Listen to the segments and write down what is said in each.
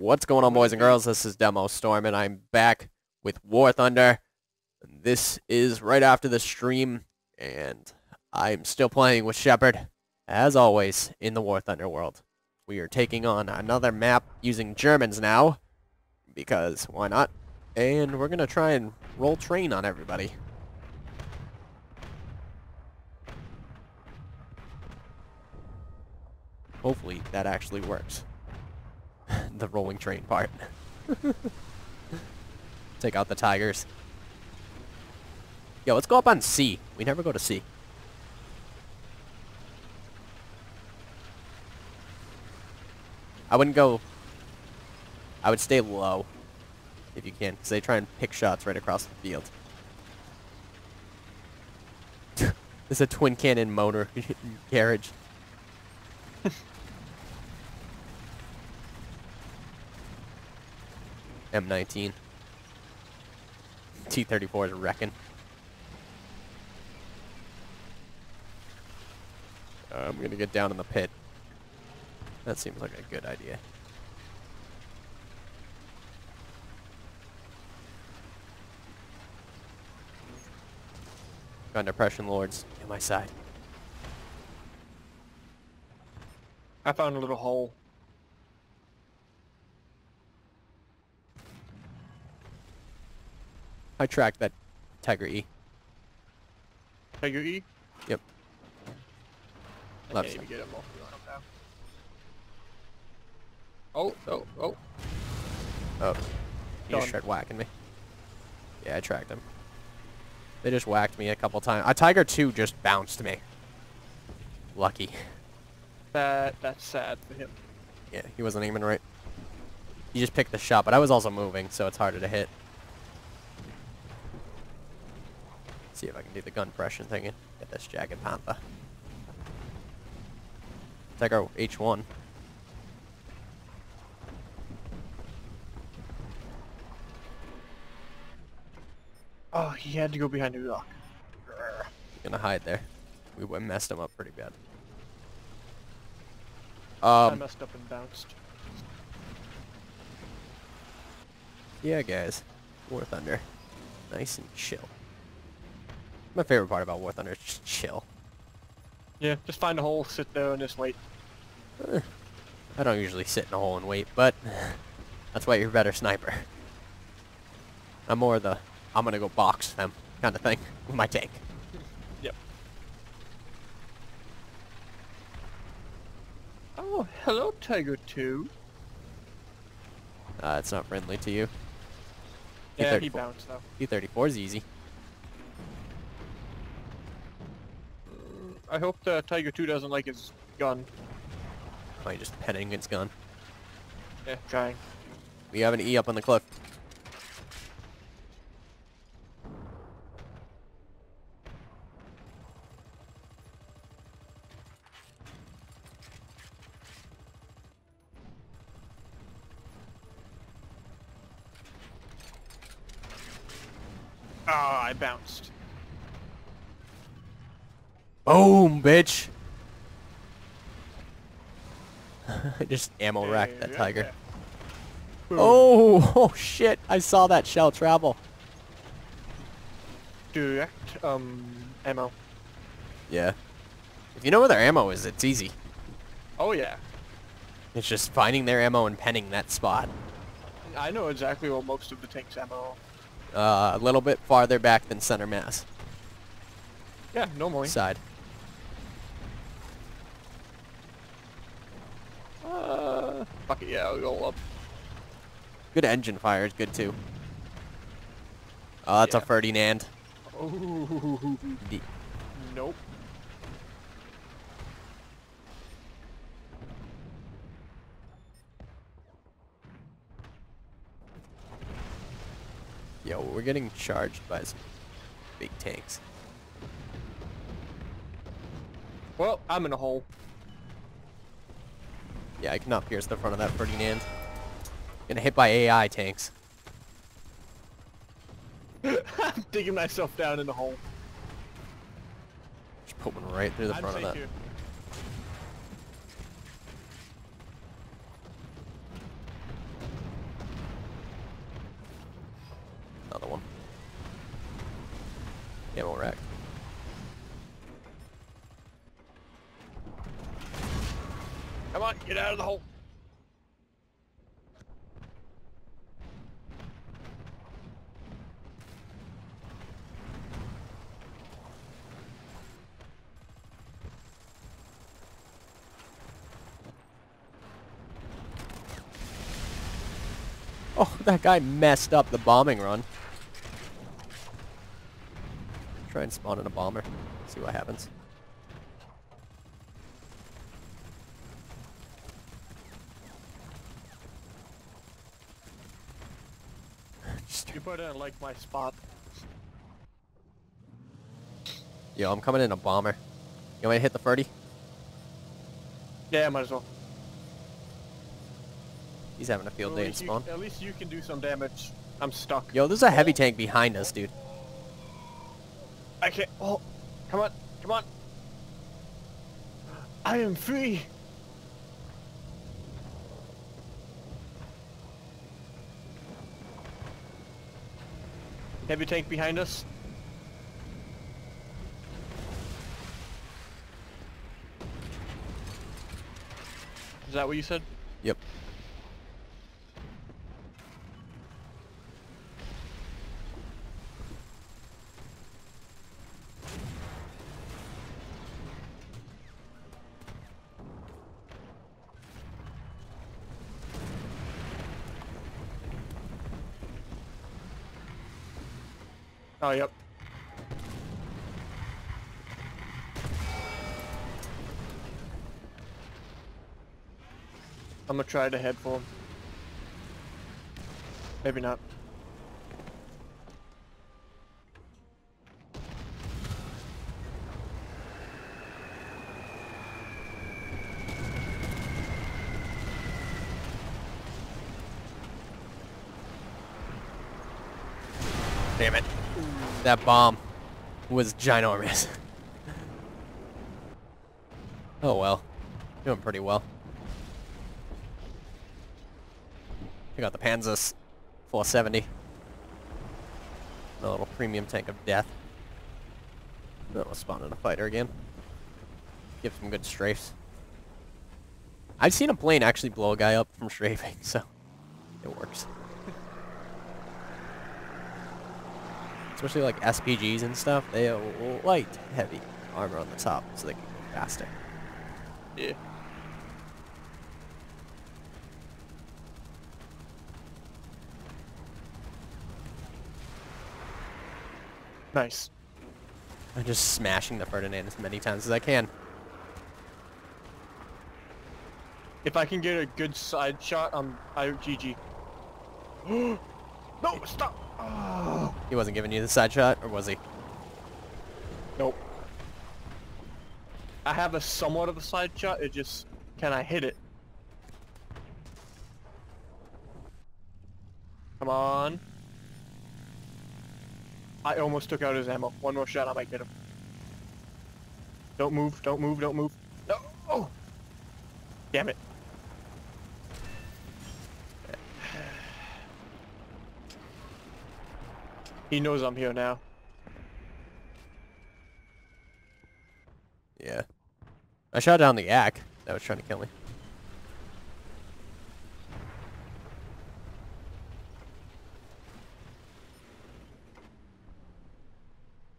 What's going on, boys and girls? This is DemoStorm, and I'm back with War Thunder. This is right after the stream, and I'm still playing with Shepard, as always, in the War Thunder world. We are taking on another map using Germans now, because why not? And we're going to try and roll train on everybody. Hopefully that actually works. The rolling train part. Take out the tigers. Yo, let's go up on C. We never go to C. I wouldn't go... I would stay low, if you can, because they try and pick shots right across the field. There's a twin cannon motor carriage. M19. T-34 is wrecking. Uh, I'm going to get down in the pit. That seems like a good idea. Got depression lords in my side. I found a little hole. I tracked that Tiger E. Tiger E? Yep. I Left can't get him off the. Oh, oh, oh. Oh. He just Done. tried whacking me. Yeah, I tracked him. They just whacked me a couple times. A Tiger 2 just bounced me. Lucky. That, that's sad for him. Yeah, he wasn't aiming right. He just picked the shot, but I was also moving, so it's harder to hit. See if I can do the gun pressure thing and get this Jagdpanther. Take our H1. Oh, he had to go behind the rock. Gonna hide there. We messed him up pretty bad. Um, I messed up and bounced. yeah, guys. War Thunder. Nice and chill. My favorite part about War Thunder is just chill. Yeah, just find a hole, sit there, and just wait. Eh, I don't usually sit in a hole and wait, but that's why you're a better sniper. I'm more the, I'm gonna go box them kind of thing with my tank. Yep. Oh, hello, Tiger 2. Uh, it's not friendly to you. Yeah, he T-34 bounced though. T-34 is easy. I hope the Tiger 2 doesn't like his gun. Oh, you're just petting its gun. Yeah, trying. We have an E up on the cliff. Ah, I bounced. Boom, bitch! just ammo rack that Yeah, tiger. yeah. Oh, oh shit! I saw that shell travel. Direct, um, ammo. Yeah. If you know where their ammo is, it's easy. Oh yeah. It's just finding their ammo and penning that spot. I know exactly where most of the tank's ammo. Uh, a little bit farther back than center mass. Yeah, normally. Side. Uh, fuck it, yeah, I'll go up. Good engine fire is good too. Oh, that's a Ferdinand. Oh, D- nope. Yo, we're getting charged by some big tanks. Well, I'm in a hole. Yeah, I cannot pierce the front of that Ferdinand. Getting hit by AI tanks. I'm digging myself down in the hole. Just put one right through the I'm front of that. On, get out of the hole. Oh, that guy messed up the bombing run. Try and spawn in a bomber. See what happens. Just- You in like my spot. Yo, I'm coming in a bomber. You want me to hit the 30? Yeah, might as well. He's having a field At day in least you- spawn. At least you can do some damage. I'm stuck. Yo, there's a heavy tank behind us, dude. I can't. Oh, come on, come on. I am free. Heavy tank behind us. Is that what you said? Yep. Oh, yep. I'm gonna try to head for him. Maybe not. Damn it. That bomb was ginormous. oh well. Doing pretty well. I got the Panzers 470. The little premium tank of death. Then we'll spawn in a fighter again. Give some good strafes. I've seen a plane actually blow a guy up from strafing, so it works. Especially like SPGs and stuff, they have light, heavy armor on the top, so they can go faster. Yeah. Nice. I'm just smashing the Ferdinand as many times as I can. If I can get a good side shot, I'm I GG. no, stop. He wasn't giving you the side shot, or was he? Nope. I have a somewhat of a side shot. It just can I hit it? Come on. I almost took out his ammo. One more shot, I might get him. Don't move, don't move, don't move. No! Oh! Damn it. He knows I'm here now. Yeah. I shot down the yak that was trying to kill me.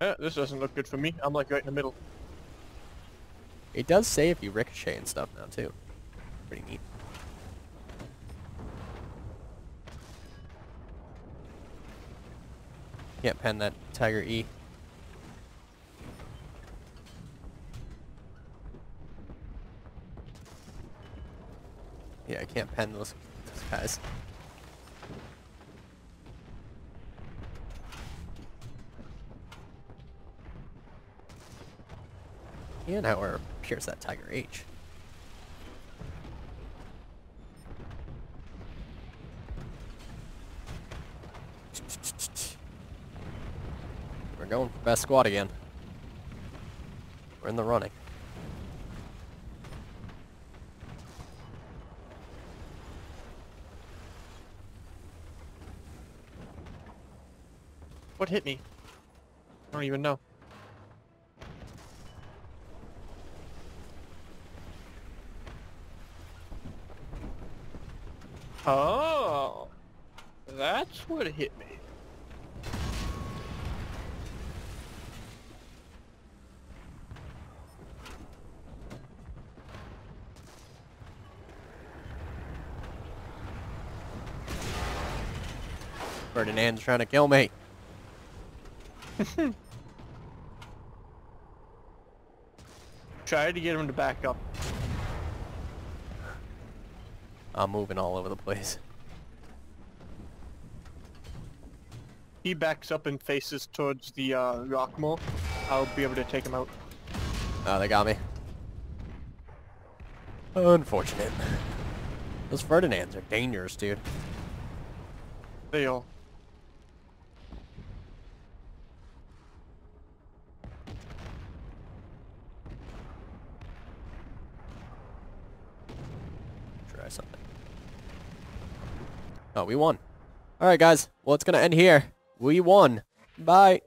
Eh, this doesn't look good for me. I'm like right in the middle. It does say if you ricochet and stuff now too. Pretty neat. Can't pen that Tiger E. Yeah, I can't pen those, those guys. And however, pierce that Tiger H. We're going for best squad again. We're in the running. What hit me? I don't even know. Oh, that's what hit me. Ferdinand's trying to kill me. Try to get him to back up. I'm moving all over the place. He backs up and faces towards the uh, rock mole. I'll be able to take him out. Oh, they got me. Unfortunate. Those Ferdinands are dangerous, dude. They all. Try something. Oh, we won. All right, guys. Well, it's going to end here. We won. Bye.